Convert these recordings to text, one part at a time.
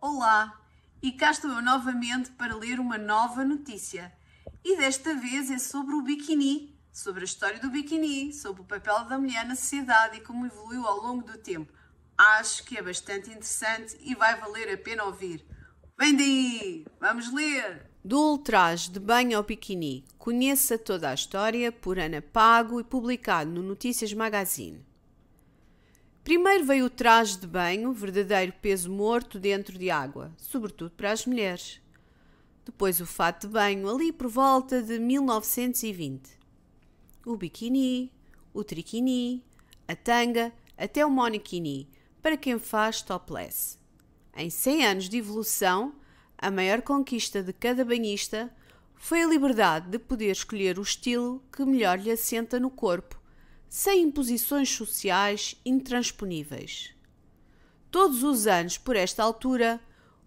Olá, e cá estou eu novamente para ler uma nova notícia. E desta vez é sobre o biquíni, sobre a história do biquíni, sobre o papel da mulher na sociedade e como evoluiu ao longo do tempo. Acho que é bastante interessante e vai valer a pena ouvir. Vem daí, vamos ler! Do ultraje de banho ao biquíni, conheça toda a história por Ana Pago e publicado no Notícias Magazine. Primeiro veio o traje de banho, verdadeiro peso morto dentro de água, sobretudo para as mulheres. Depois o fato de banho, ali por volta de 1920. O biquíni, o triquini, a tanga, até o monokini, para quem faz topless. Em 100 anos de evolução, a maior conquista de cada banhista foi a liberdade de poder escolher o estilo que melhor lhe assenta no corpo sem imposições sociais intransponíveis. Todos os anos, por esta altura,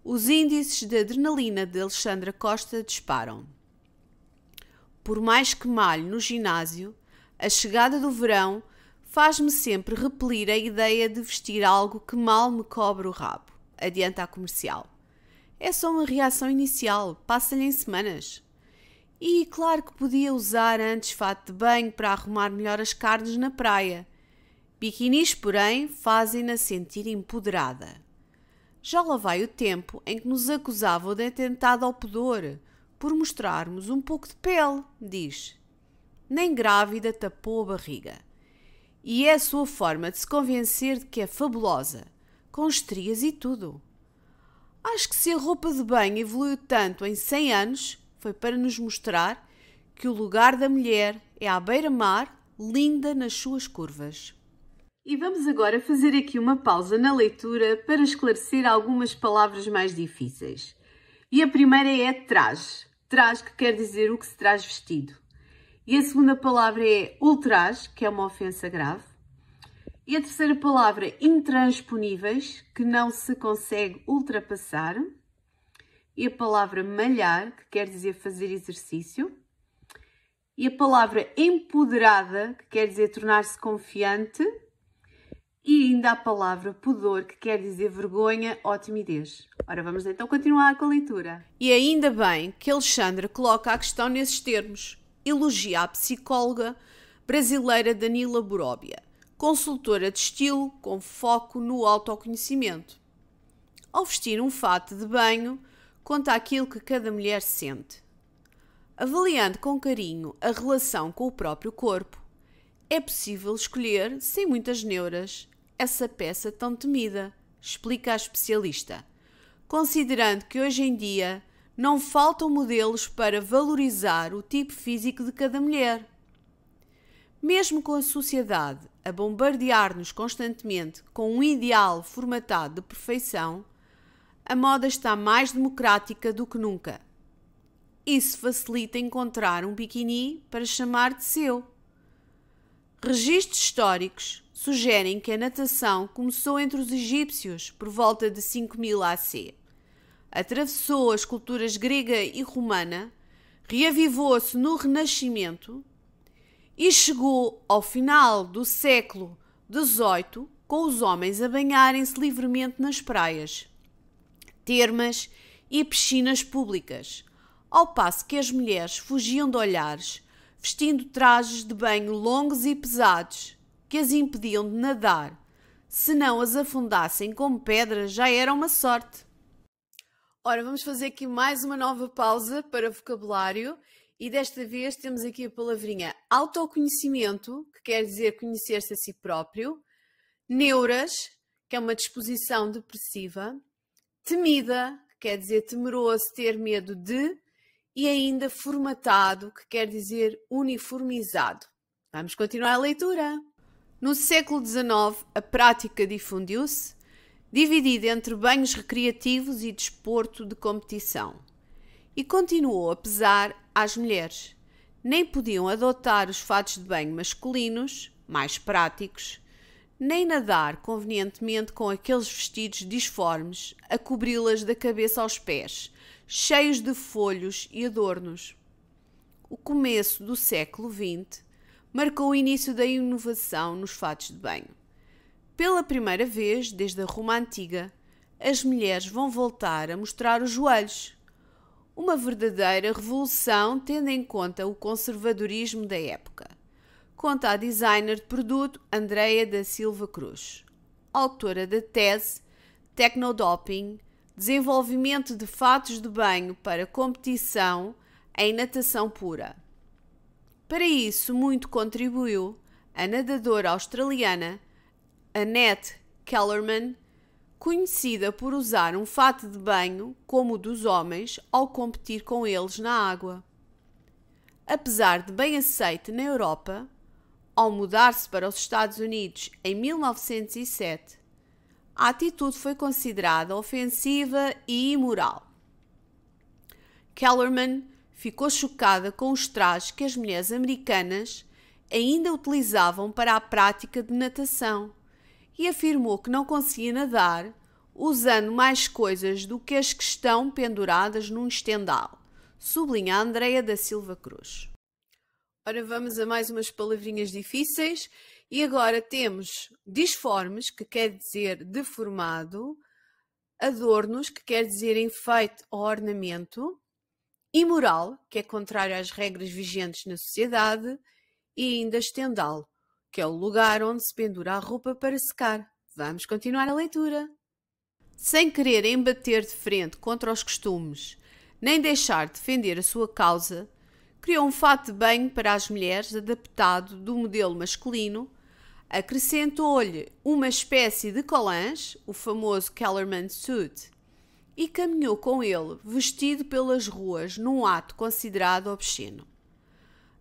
os índices de adrenalina de Alexandra Costa disparam. Por mais que malhe no ginásio, a chegada do verão faz-me sempre repelir a ideia de vestir algo que mal me cobre o rabo, adianta a comercial. É só uma reação inicial, passa-lhe em semanas. E claro que podia usar antes fato de banho para arrumar melhor as carnes na praia. Biquinis, porém, fazem-na sentir empoderada. Já lá vai o tempo em que nos acusavam de atentado ao pudor, por mostrarmos um pouco de pele, diz. Nem grávida tapou a barriga. E é a sua forma de se convencer de que é fabulosa, com estrias e tudo. Acho que se a roupa de banho evoluiu tanto em 100 anos, foi para nos mostrar que o lugar da mulher é à beira-mar, linda nas suas curvas. E vamos agora fazer aqui uma pausa na leitura para esclarecer algumas palavras mais difíceis. E a primeira é traje. Traje que quer dizer o que se traz vestido. E a segunda palavra é ultraje, que é uma ofensa grave. E a terceira palavra, intransponíveis, que não se consegue ultrapassar e a palavra malhar, que quer dizer fazer exercício, e a palavra empoderada, que quer dizer tornar-se confiante, e ainda a palavra pudor, que quer dizer vergonha ou timidez. Ora, vamos então continuar com a leitura. E ainda bem que Alexandra coloca a questão nesses termos. Elogia a psicóloga brasileira Danila Boróbia, consultora de estilo com foco no autoconhecimento. Ao vestir um fato de banho, conta aquilo que cada mulher sente. Avaliando com carinho a relação com o próprio corpo, é possível escolher, sem muitas neuras, essa peça tão temida, explica a especialista, considerando que hoje em dia não faltam modelos para valorizar o tipo físico de cada mulher. Mesmo com a sociedade a bombardear-nos constantemente com um ideal formatado de perfeição, a moda está mais democrática do que nunca. Isso facilita encontrar um biquíni para chamar de seu. Registros históricos sugerem que a natação começou entre os egípcios por volta de 5000 AC. Atravessou as culturas grega e romana, reavivou-se no Renascimento e chegou ao final do século XVIII com os homens a banharem-se livremente nas praias termas e piscinas públicas, ao passo que as mulheres fugiam de olhares, vestindo trajes de banho longos e pesados que as impediam de nadar. Se não as afundassem como pedras, já era uma sorte. Ora, vamos fazer aqui mais uma nova pausa para vocabulário e desta vez temos aqui a palavrinha autoconhecimento, que quer dizer conhecer-se a si próprio, neuras, que é uma disposição depressiva, temida, que quer dizer temeroso, ter medo de, e ainda formatado, que quer dizer uniformizado. Vamos continuar a leitura. No século XIX, a prática difundiu-se, dividida entre banhos recreativos e desporto de competição. E continuou a pesar às mulheres. Nem podiam adotar os fatos de banho masculinos, mais práticos, nem nadar convenientemente com aqueles vestidos disformes a cobri-las da cabeça aos pés, cheios de folhos e adornos. O começo do século XX marcou o início da inovação nos fatos de banho. Pela primeira vez, desde a Roma Antiga, as mulheres vão voltar a mostrar os joelhos. Uma verdadeira revolução tendo em conta o conservadorismo da época. Conta a designer de produto Andrea da Silva Cruz, autora da tese Technodoping, desenvolvimento de fatos de banho para competição em natação pura. Para isso, muito contribuiu a nadadora australiana Annette Kellerman, conhecida por usar um fato de banho como o dos homens ao competir com eles na água. Apesar de bem aceite na Europa, ao mudar-se para os Estados Unidos em 1907, a atitude foi considerada ofensiva e imoral. Kellerman ficou chocada com os trajes que as mulheres americanas ainda utilizavam para a prática de natação e afirmou que não conseguia nadar usando mais coisas do que as que estão penduradas num estendal, sublinha Andreia da Silva Cruz. Ora, vamos a mais umas palavrinhas difíceis e agora temos disformes, que quer dizer deformado, adornos, que quer dizer enfeite ou ornamento, imoral, que é contrário às regras vigentes na sociedade, e ainda estendal, que é o lugar onde se pendura a roupa para secar. Vamos continuar a leitura. Sem querer embater de frente contra os costumes, nem deixar de defender a sua causa, criou um fato de banho para as mulheres adaptado do modelo masculino, acrescentou-lhe uma espécie de colãs, o famoso Kellerman Suit, e caminhou com ele vestido pelas ruas num ato considerado obsceno.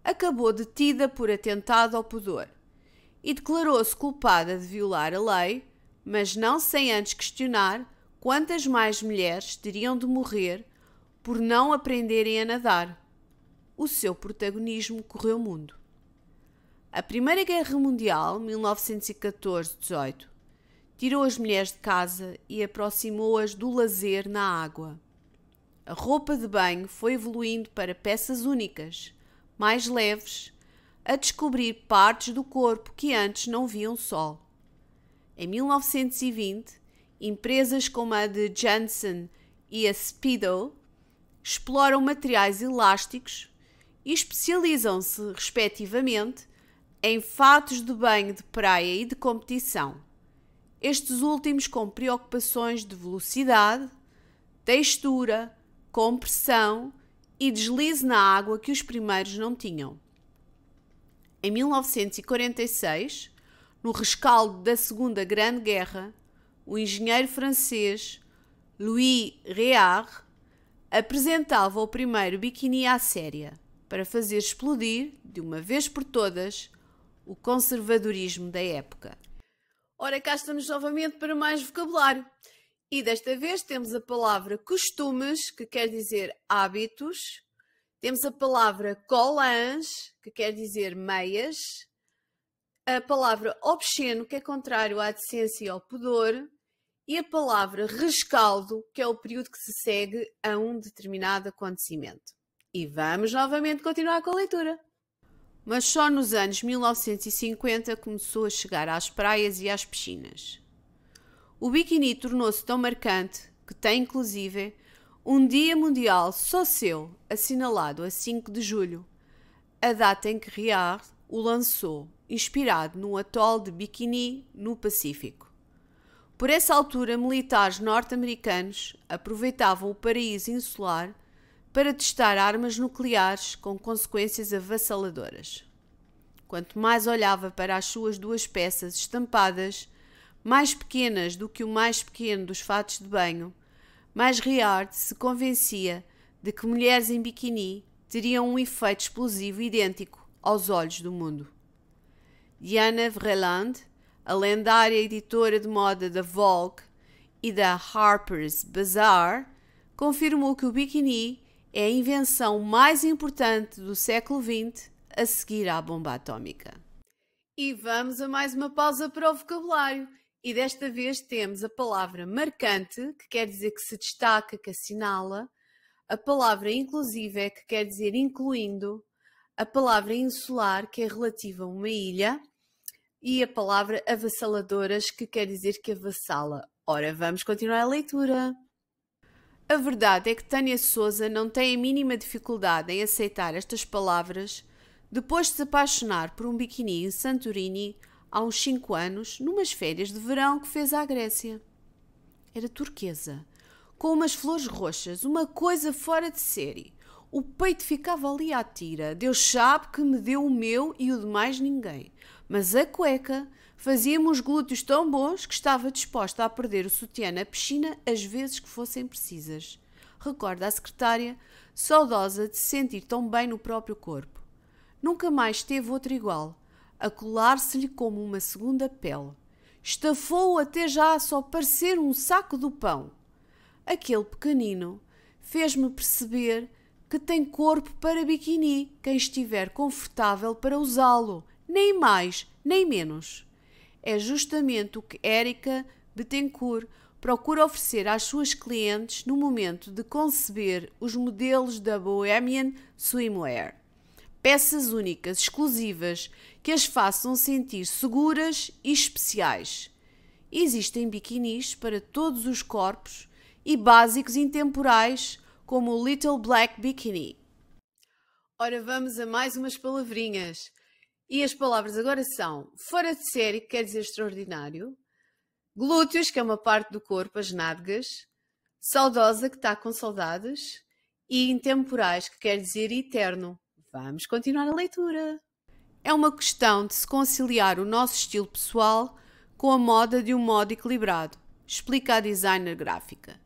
Acabou detida por atentado ao pudor e declarou-se culpada de violar a lei, mas não sem antes questionar quantas mais mulheres teriam de morrer por não aprenderem a nadar. O seu protagonismo correu mundo. A Primeira Guerra Mundial, 1914-18, tirou as mulheres de casa e aproximou-as do lazer na água. A roupa de banho foi evoluindo para peças únicas, mais leves, a descobrir partes do corpo que antes não viam sol. Em 1920, empresas como a de Janssen e a Speedo exploram materiais elásticos e especializam-se, respectivamente, em fatos de banho de praia e de competição. Estes últimos com preocupações de velocidade, textura, compressão e deslize na água que os primeiros não tinham. Em 1946, no rescaldo da Segunda Grande Guerra, o engenheiro francês Louis Réard apresentava o primeiro biquíni à séria para fazer explodir, de uma vez por todas, o conservadorismo da época. Ora, cá estamos novamente para mais vocabulário. E desta vez temos a palavra costumes, que quer dizer hábitos, temos a palavra collans, que quer dizer meias, a palavra obsceno, que é contrário à decência e ao pudor, e a palavra rescaldo, que é o período que se segue a um determinado acontecimento. E vamos novamente continuar com a leitura. Mas só nos anos 1950 começou a chegar às praias e às piscinas. O biquíni tornou-se tão marcante que tem, inclusive, um Dia Mundial só seu, assinalado a 5 de julho, a data em que Riard o lançou, inspirado num atol de Bikini no Pacífico. Por essa altura, militares norte-americanos aproveitavam o paraíso insular para testar armas nucleares com consequências avassaladoras. Quanto mais olhava para as suas duas peças estampadas, mais pequenas do que o mais pequeno dos fatos de banho, mas Riard se convencia de que mulheres em biquíni teriam um efeito explosivo idêntico aos olhos do mundo. Diana Vreeland, a lendária editora de moda da Vogue e da Harper's Bazaar, confirmou que o biquíni é a invenção mais importante do século XX a seguir à bomba atómica. E vamos a mais uma pausa para o vocabulário. E desta vez temos a palavra marcante, que quer dizer que se destaca, que assinala, a palavra inclusive, que quer dizer incluindo, a palavra insular, que é relativa a uma ilha, e a palavra avassaladoras, que quer dizer que avassala Ora, vamos continuar a leitura. A verdade é que Tânia Souza não tem a mínima dificuldade em aceitar estas palavras depois de se apaixonar por um biquíni em Santorini há uns 5 anos, numas férias de verão que fez à Grécia. Era turquesa, com umas flores roxas, uma coisa fora de série. O peito ficava ali à tira. Deus sabe que me deu o meu e o de mais ninguém. Mas a cueca fazia-me os glúteos tão bons que estava disposta a perder o sutiã na piscina as vezes que fossem precisas. Recorda a secretária, saudosa de se sentir tão bem no próprio corpo. Nunca mais teve outro igual, a colar-se-lhe como uma segunda pele. Estafou-o até já a só parecer um saco do pão aquele pequenino fez-me perceber que tem corpo para biquíni quem estiver confortável para usá-lo, nem mais, nem menos. É justamente o que Érica Betancourt procura oferecer às suas clientes no momento de conceber os modelos da Bohemian Swimwear. Peças únicas, exclusivas, que as façam sentir seguras e especiais. Existem biquinis para todos os corpos e básicos intemporais, como o Little Black Bikini. Ora, vamos a mais umas palavrinhas. E as palavras agora são fora de série, que quer dizer extraordinário, glúteos, que é uma parte do corpo, as nádegas, saudosa, que está com saudades, e intemporais, que quer dizer eterno. Vamos continuar a leitura. É uma questão de se conciliar o nosso estilo pessoal com a moda de um modo equilibrado, explica a designer gráfica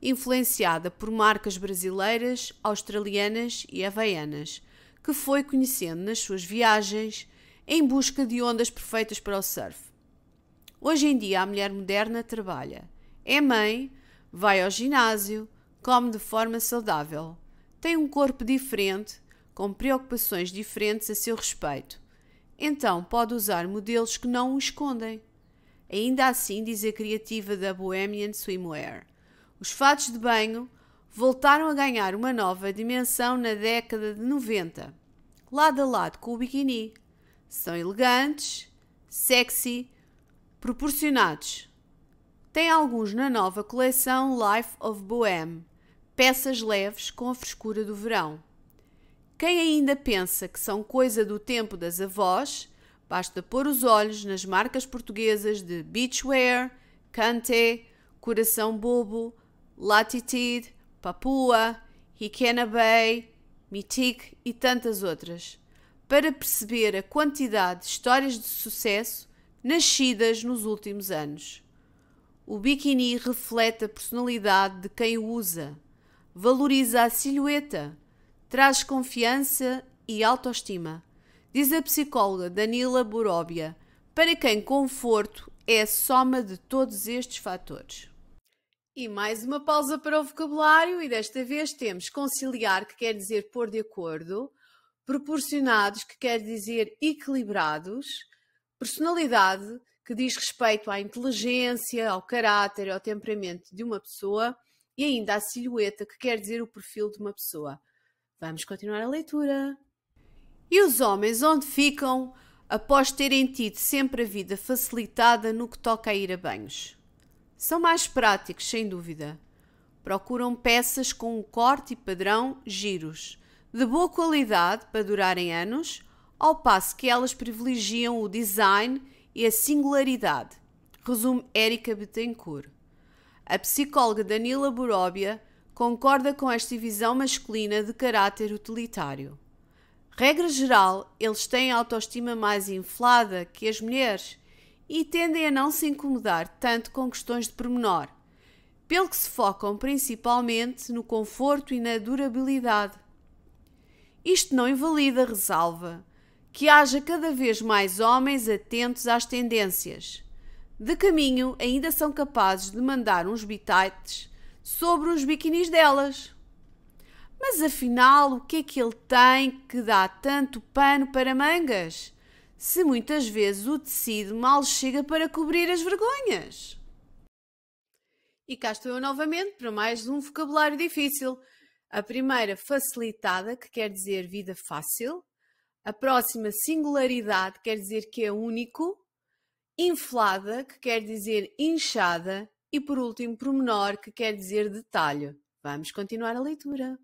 influenciada por marcas brasileiras, australianas e havaianas, que foi conhecendo nas suas viagens em busca de ondas perfeitas para o surf. Hoje em dia, a mulher moderna trabalha, é mãe, vai ao ginásio, come de forma saudável, tem um corpo diferente, com preocupações diferentes a seu respeito. Então pode usar modelos que não o escondem. Ainda assim, diz a criativa da Bohemian Swimwear, os fatos de banho voltaram a ganhar uma nova dimensão na década de 90, lado a lado com o biquíni. São elegantes, sexy, proporcionados. Tem alguns na nova coleção Life of Bohème, peças leves com a frescura do verão. Quem ainda pensa que são coisa do tempo das avós, basta pôr os olhos nas marcas portuguesas de Beachwear, Cante, Coração Bobo, Latitude, Papua, Hikena Bay, Mitik e tantas outras, para perceber a quantidade de histórias de sucesso nascidas nos últimos anos. O biquíni reflete a personalidade de quem o usa, valoriza a silhueta, traz confiança e autoestima, diz a psicóloga Danila Boróbia, para quem conforto é a soma de todos estes fatores. E mais uma pausa para o vocabulário, e desta vez temos conciliar, que quer dizer pôr de acordo, proporcionados, que quer dizer equilibrados, personalidade, que diz respeito à inteligência, ao caráter, ao temperamento de uma pessoa, e ainda a silhueta, que quer dizer o perfil de uma pessoa. Vamos continuar a leitura. E os homens onde ficam após terem tido sempre a vida facilitada no que toca a ir a banhos? São mais práticos, sem dúvida. Procuram peças com um corte e padrão giros, de boa qualidade para durarem anos, ao passo que elas privilegiam o design e a singularidade, resume Érica Betancourt. A psicóloga Danila Boróbia concorda com esta visão masculina de caráter utilitário. Regra geral, eles têm a autoestima mais inflada que as mulheres e tendem a não se incomodar tanto com questões de pormenor, pelo que se focam principalmente no conforto e na durabilidade. Isto não invalida, ressalva, que haja cada vez mais homens atentos às tendências. De caminho, ainda são capazes de mandar uns bitites sobre os biquinis delas. Mas afinal, o que é que ele tem que dá tanto pano para mangas? Se muitas vezes o tecido mal chega para cobrir as vergonhas. E cá estou eu novamente para mais um vocabulário difícil. A primeira, facilitada, que quer dizer vida fácil. A próxima, singularidade, quer dizer que é único. Inflada, que quer dizer inchada. e por último pormenor, que quer dizer detalhe. Vamos continuar a leitura.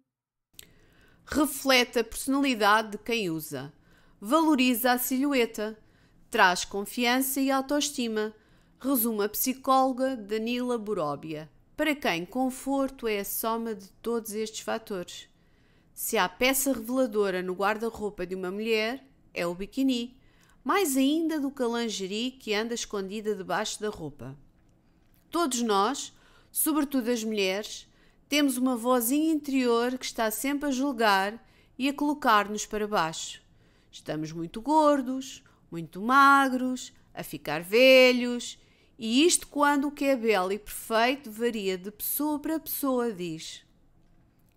Reflete a personalidade de quem usa. Valoriza a silhueta. Traz confiança e autoestima. Resume a psicóloga Danila Boróbia, para quem conforto é a soma de todos estes fatores. Se há peça reveladora no guarda-roupa de uma mulher, é o biquíni, mais ainda do que a lingerie que anda escondida debaixo da roupa. Todos nós, sobretudo as mulheres, temos uma vozinha interior que está sempre a julgar e a colocar-nos para baixo. Estamos muito gordos, muito magros, a ficar velhos, e isto quando o que é belo e perfeito varia de pessoa para pessoa, diz.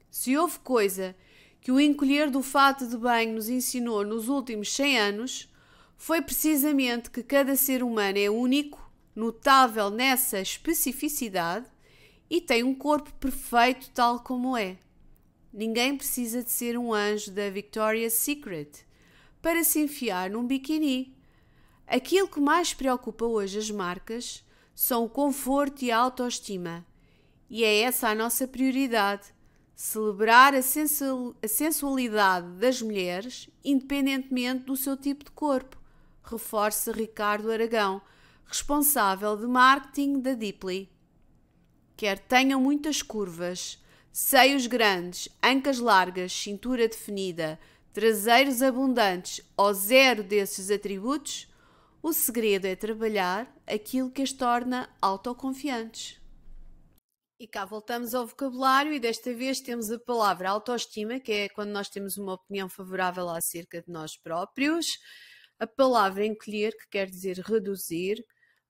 Se houve coisa que o encolher do fato de banho nos ensinou nos últimos 100 anos, foi precisamente que cada ser humano é único notável nessa especificidade e tem um corpo perfeito tal como é. Ninguém precisa de ser um anjo da Victoria's Secret para se enfiar num biquíni. Aquilo que mais preocupa hoje as marcas são o conforto e a autoestima. E é essa a nossa prioridade: celebrar a, sensualidade das mulheres, independentemente do seu tipo de corpo, reforça Ricardo Aragão responsável de marketing da Deeply. Quer tenham muitas curvas, seios grandes, ancas largas, cintura definida, traseiros abundantes ou zero desses atributos, o segredo é trabalhar aquilo que as torna autoconfiantes. E cá voltamos ao vocabulário e desta vez temos a palavra autoestima, que é quando nós temos uma opinião favorável acerca de nós próprios. A palavra encolher, que quer dizer reduzir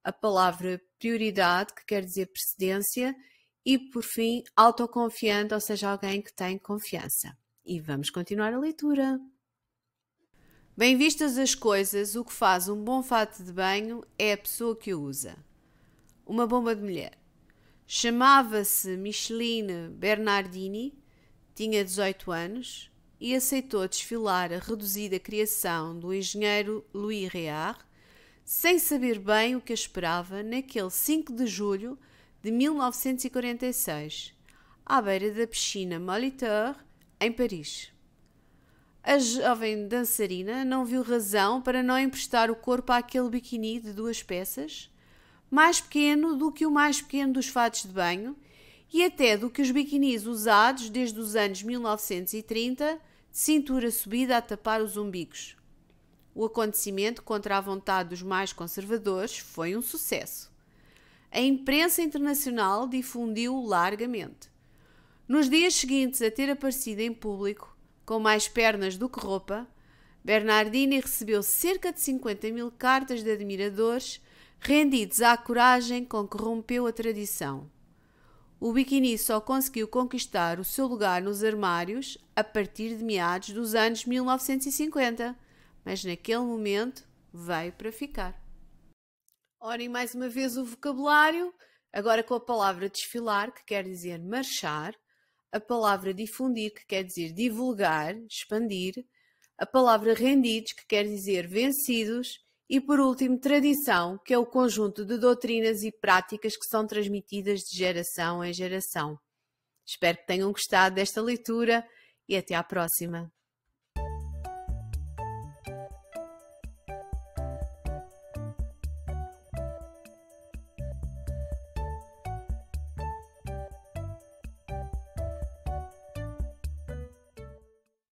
a palavra prioridade, que quer dizer precedência, e por fim, autoconfiante, ou seja, alguém que tem confiança. E vamos continuar a leitura. Bem vistas as coisas, o que faz um bom fato de banho é a pessoa que o usa. Uma bomba de mulher. Chamava-se Micheline Bernardini, tinha 18 anos e aceitou desfilar a reduzida criação do engenheiro Louis Réard sem saber bem o que esperava naquele 5 de julho de 1946, à beira da piscina Molitor, em Paris. A jovem dançarina não viu razão para não emprestar o corpo àquele biquíni de duas peças, mais pequeno do que o mais pequeno dos fatos de banho e até do que os biquinis usados desde os anos 1930, de cintura subida a tapar os umbigos. O acontecimento, contra a vontade dos mais conservadores, foi um sucesso. A imprensa internacional difundiu-o largamente. Nos dias seguintes a ter aparecido em público, com mais pernas do que roupa, Bernardini recebeu cerca de 50 mil cartas de admiradores rendidos à coragem com que rompeu a tradição. O biquíni só conseguiu conquistar o seu lugar nos armários a partir de meados dos anos 1950 mas naquele momento veio para ficar. Orem mais uma vez o vocabulário, agora com a palavra desfilar, que quer dizer marchar, a palavra difundir, que quer dizer divulgar, expandir, a palavra rendidos, que quer dizer vencidos, e por último, tradição, que é o conjunto de doutrinas e práticas que são transmitidas de geração em geração. Espero que tenham gostado desta leitura e até à próxima.